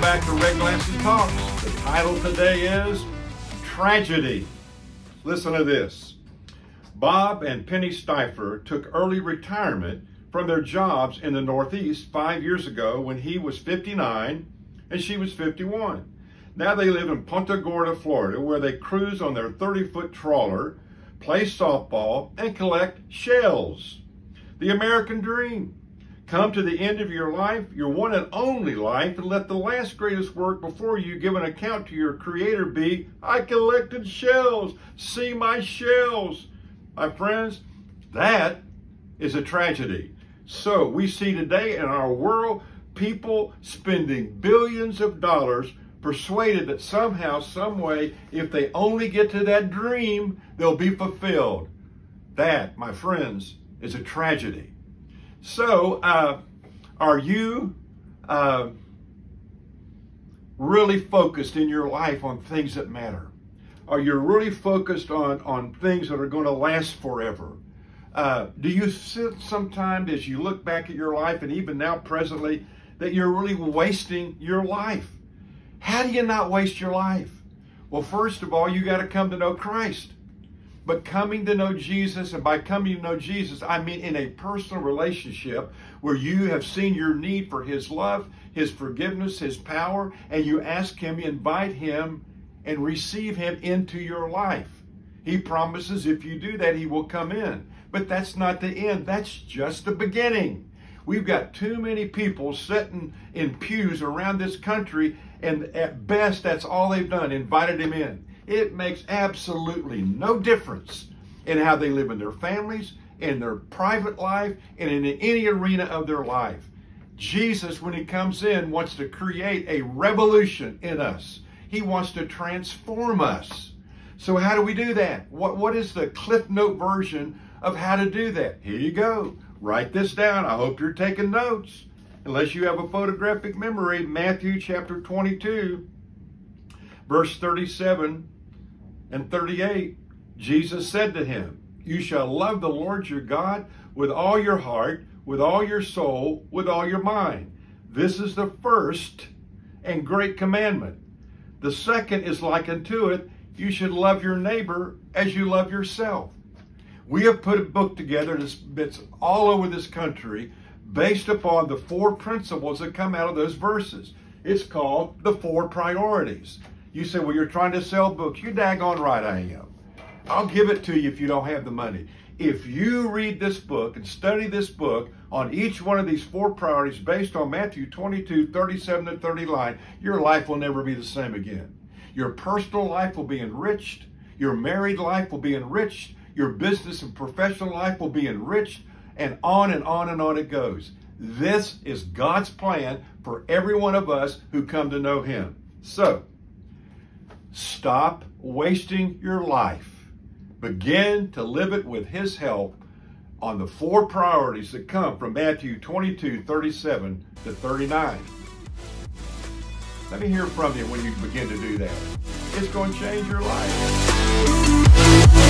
back to Red Glasses Talks. The title today is Tragedy. Listen to this. Bob and Penny Stifer took early retirement from their jobs in the Northeast five years ago when he was 59 and she was 51. Now they live in Punta Gorda, Florida, where they cruise on their 30 foot trawler, play softball, and collect shells. The American dream. Come to the end of your life, your one and only life, and let the last greatest work before you give an account to your Creator be, I collected shells. See my shells. My friends, that is a tragedy. So we see today in our world people spending billions of dollars persuaded that somehow, some way, if they only get to that dream, they'll be fulfilled. That, my friends, is a tragedy. So, uh, are you uh, really focused in your life on things that matter? Are you really focused on, on things that are going to last forever? Uh, do you sit sometimes as you look back at your life and even now presently that you're really wasting your life? How do you not waste your life? Well, first of all, you got to come to know Christ. But coming to know Jesus, and by coming to know Jesus, I mean in a personal relationship where you have seen your need for His love, His forgiveness, His power, and you ask Him, invite Him, and receive Him into your life. He promises if you do that, He will come in. But that's not the end, that's just the beginning. We've got too many people sitting in pews around this country, and at best, that's all they've done, invited Him in. It makes absolutely no difference in how they live in their families, in their private life, and in any arena of their life. Jesus, when he comes in, wants to create a revolution in us. He wants to transform us. So how do we do that? What, what is the Cliff Note version of how to do that? Here you go. Write this down. I hope you're taking notes. Unless you have a photographic memory, Matthew chapter 22, verse 37 and 38, Jesus said to him, You shall love the Lord your God with all your heart, with all your soul, with all your mind. This is the first and great commandment. The second is like unto it, you should love your neighbor as you love yourself. We have put a book together that's all over this country based upon the four principles that come out of those verses. It's called the four priorities. You say, well, you're trying to sell books. You're daggone right I am. I'll give it to you if you don't have the money. If you read this book and study this book on each one of these four priorities based on Matthew 22, 37 and 39, your life will never be the same again. Your personal life will be enriched. Your married life will be enriched. Your business and professional life will be enriched. And on and on and on it goes. This is God's plan for every one of us who come to know Him. So, Stop wasting your life. Begin to live it with His help on the four priorities that come from Matthew 22, 37 to 39. Let me hear from you when you begin to do that. It's going to change your life.